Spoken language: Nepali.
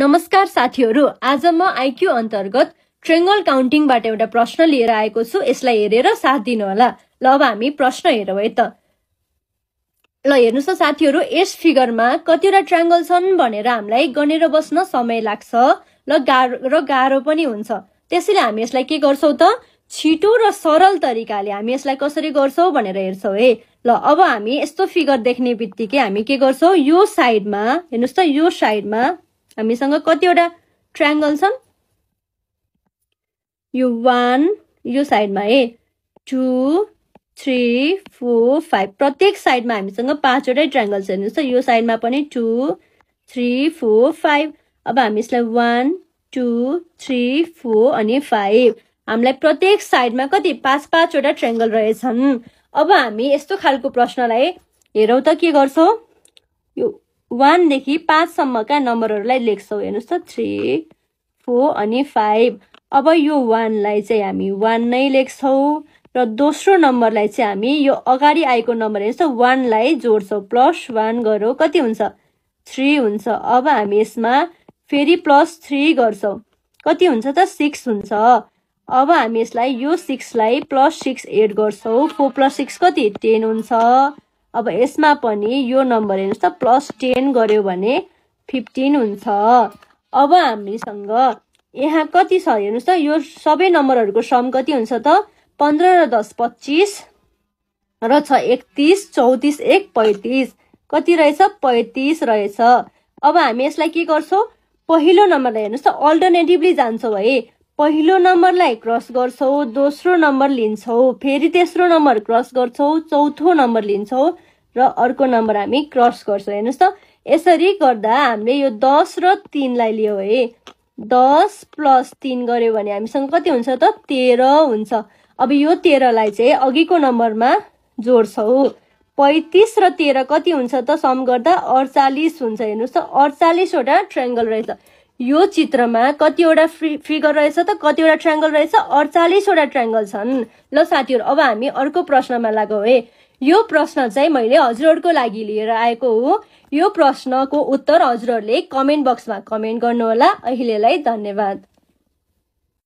नमस्कार साथीहरू आज म आइक्यू अन्तर्गत ट्रेङ्गल काउन्टिङबाट एउटा प्रश्न लिएर आएको छु। यसलाई हेरेर साथ दिनुहोला। ल अब हामी प्रश्न हेरौँ है त। ल हेर्नुहोस् त साथीहरू यस फिगरमा कतिवटा ट्राङ्गल छन् भनेर हामीलाई गनेर बस्न समय लाग्छ ल गाह्रो र गाह्रो पनि हुन्छ। त्यसैले हामी यसलाई के गर्छौँ त? छिटो र सरल तरिकाले हामी यसलाई कसरी गर्छौँ भनेर हेर्छौँ है। ल अब हामी यस्तो फिगर देख्ने बित्तिकै हामी के गर्छौँ? यो साइडमा हेर्नुहोस् त यो साइडमा हामीसँग कतिवटा ट्रायङ्गल छन्? यो वान यो साइडमा है टु थ्री फोर फाइभ प्रत्येक साइडमा हामीसँग पाँचवटै ट्रायङ्गल छ। हेर्नुहोस् त यो साइडमा पनि टु थ्री फोर फाइभ अब हामी यसलाई वान टू थ्री फोर अनि फाइभ हामीलाई प्रत्येक साइडमा कति पाँच पाँचवटा ट्रायङ्गल रहेछन्? अब हामी यस्तो खालको प्रश्नलाई हेरौँ त के गर्छौँ? यो वानदेखि पाँचसम्मका नम्बरहरूलाई लेख्छौँ। हेर्नुहोस् त थ्री फोर अनि फाइभ अब यो वानलाई चाहिँ हामी वान नै लेख्छौँ र दोस्रो नम्बरलाई चाहिँ हामी यो अगाडि आएको नम्बर हेर्नुहोस् त वानलाई जोड्छौँ। प्लस वान गरौँ कति हुन्छ? थ्री हुन्छ। अब हामी यसमा फेरि प्लस थ्री गर्छौँ। कति हुन्छ त? सिक्स हुन्छ। अब हामी यसलाई यो सिक्सलाई प्लस सिक्स एड गर्छौँ। फोर प्लस सिक्स कति? टेन हुन्छ। अब यसमा पनि यो नम्बर हेर्नुहोस् त प्लस टेन गऱ्यो भने फिफ्टिन हुन्छ। अब हामीसँग यहाँ कति छ हेर्नुहोस् त यो सबै नम्बरहरूको सम कति हुन्छ त पन्ध्र र दस पच्चिस र छ एकतिस चौतिस एक पैँतिस। कति रहेछ? पैँतिस रहेछ। अब हामी यसलाई के गर्छौँ? पहिलो नम्बरलाई हेर्नुहोस् त अल्टरनेटिभली जान्छौँ है। पहिलो नम्बरलाई क्रस गर्छौँ दोस्रो नम्बर लिन्छौँ फेरि तेस्रो नम्बर क्रस गर्छौँ चौथो नम्बर लिन्छौँ र अर्को नम्बर हामी क्रस गर्छौँ हेर्नुहोस् त। यसरी गर्दा हामीले यो दस र तिनलाई लियो है। दस प्लस तिन गऱ्यो भने हामीसँग कति हुन्छ त? तेह्र हुन्छ। अब यो तेह्रलाई चाहिँ अघिको नम्बरमा जोड्छौँ। पैँतिस र तेह्र कति हुन्छ त? सम गर्दा अडचालिस हुन्छ। हेर्नुहोस् त अडचालिसवटा ट्रायङ्गल रहेछ। यो चित्रमा कतिवटा फ्री फिगर रहेछ त कतिवटा ट्रायङ्गल रहेछ अडचालिसवटा ट्रायङ्गल छन्। ल साथीहरू अब हामी अर्को प्रश्नमा लागौँ है। यो प्रश्न चाहिँ मैले हजुरहरूको लागि लिएर आएको हो। यो प्रश्नको उत्तर हजुरहरूले कमेन्ट बक्समा कमेन्ट गर्नुहोला। अहिलेलाई धन्यवाद।